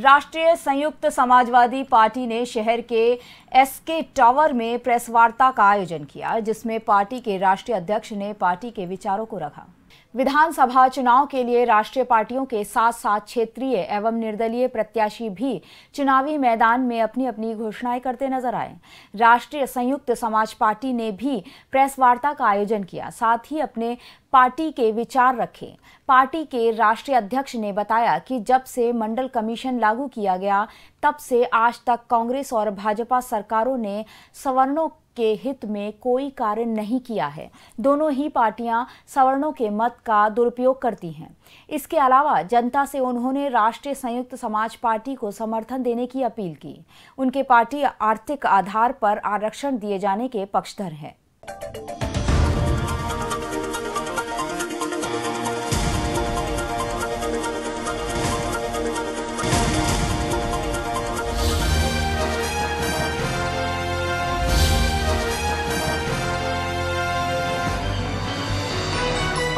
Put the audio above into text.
राष्ट्रीय संयुक्त समाजवादी पार्टी ने शहर के एसके टावर में प्रेस वार्ता का आयोजन किया, जिसमें पार्टी के राष्ट्रीय अध्यक्ष ने पार्टी के विचारों को रखा। विधानसभा चुनाव के लिए राष्ट्रीय पार्टियों के साथ साथ क्षेत्रीय एवं निर्दलीय प्रत्याशी भी चुनावी मैदान में अपनी अपनी घोषणाएँ करते नज़र आए। राष्ट्रीय संयुक्त समाज पार्टी ने भी प्रेस वार्ता का आयोजन किया, साथ ही अपने पार्टी के विचार रखे। पार्टी के राष्ट्रीय अध्यक्ष ने बताया कि जब से मंडल कमीशन लागू किया गया, तब से आज तक कांग्रेस और भाजपा सरकारों ने सवर्णों के हित में कोई कार्य नहीं किया है। दोनों ही पार्टियाँ सवर्णों के मत का दुरुपयोग करती हैं। इसके अलावा जनता से उन्होंने राष्ट्रीय संयुक्त समाज पार्टी को समर्थन देने की अपील की। उनके पार्टी आर्थिक आधार पर आरक्षण दिए जाने के पक्षधर है।